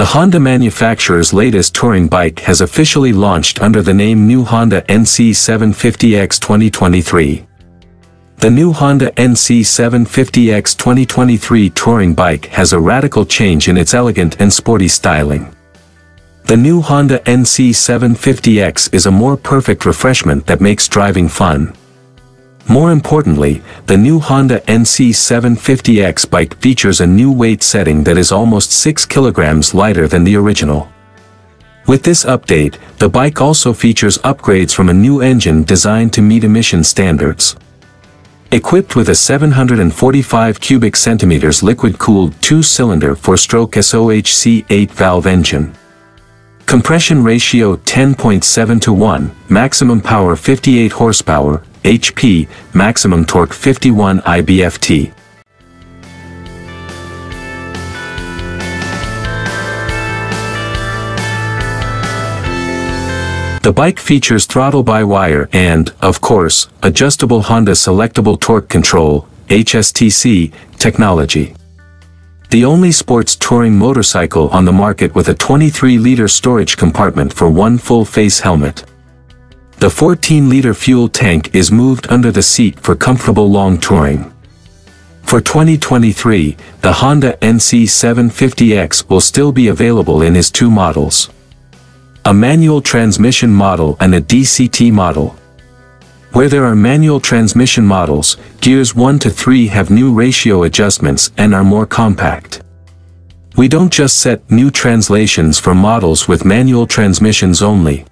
The Honda manufacturer's latest touring bike has officially launched under the name New Honda NC750X 2023. The new Honda NC750X 2023 touring bike has a radical change in its elegant and sporty styling. The new Honda NC750X is a more perfect refreshment that makes driving fun. More importantly, the new Honda NC750X bike features a new weight setting that is almost 6 kilograms lighter than the original. With this update, the bike also features upgrades from a new engine designed to meet emission standards. Equipped with a 745 cubic centimeters liquid-cooled two-cylinder four-stroke SOHC 8-valve engine. Compression ratio 10.7 to 1, maximum power 58 horsepower, HP, maximum torque 51 IBFT. The bike features throttle-by-wire and, of course, adjustable Honda Selectable Torque Control, HSTC, technology. The only sports touring motorcycle on the market with a 23-liter storage compartment for one full-face helmet. The 14-liter fuel tank is moved under the seat for comfortable long touring. For 2023, the Honda NC750X will still be available in his two models. A manual transmission model and a DCT model. Where there are manual transmission models, gears 1 to 3 have new ratio adjustments and are more compact. We don't just set new translations for models with manual transmissions only.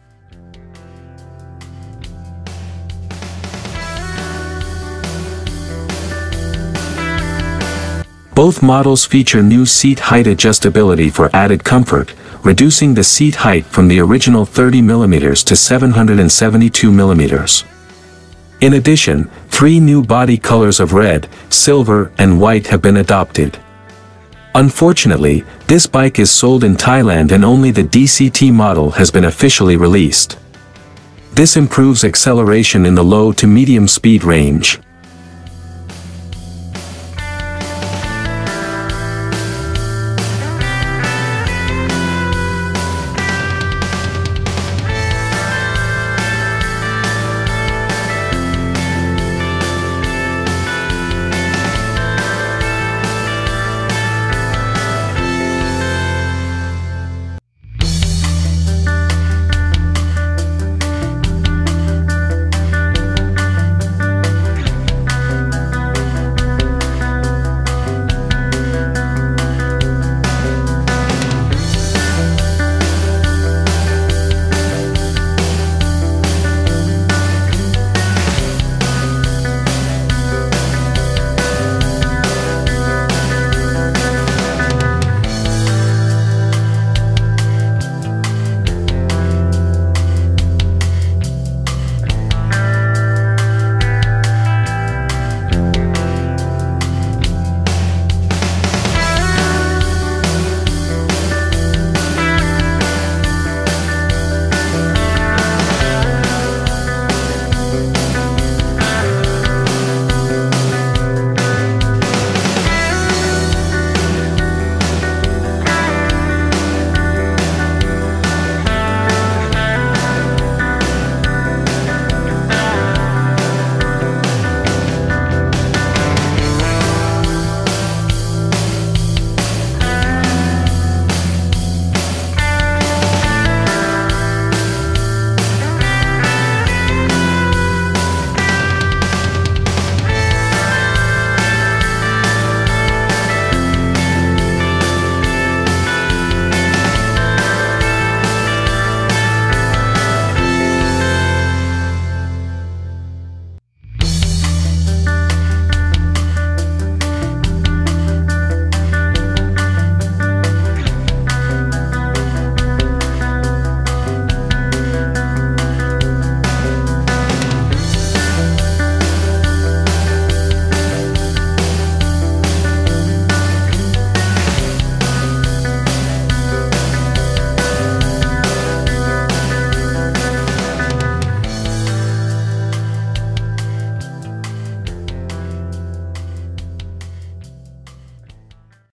Both models feature new seat height adjustability for added comfort, reducing the seat height from the original 30mm to 772mm. In addition, three new body colors of red, silver, and white have been adopted. Unfortunately, this bike is sold in Thailand and only the DCT model has been officially released. This improves acceleration in the low to medium speed range.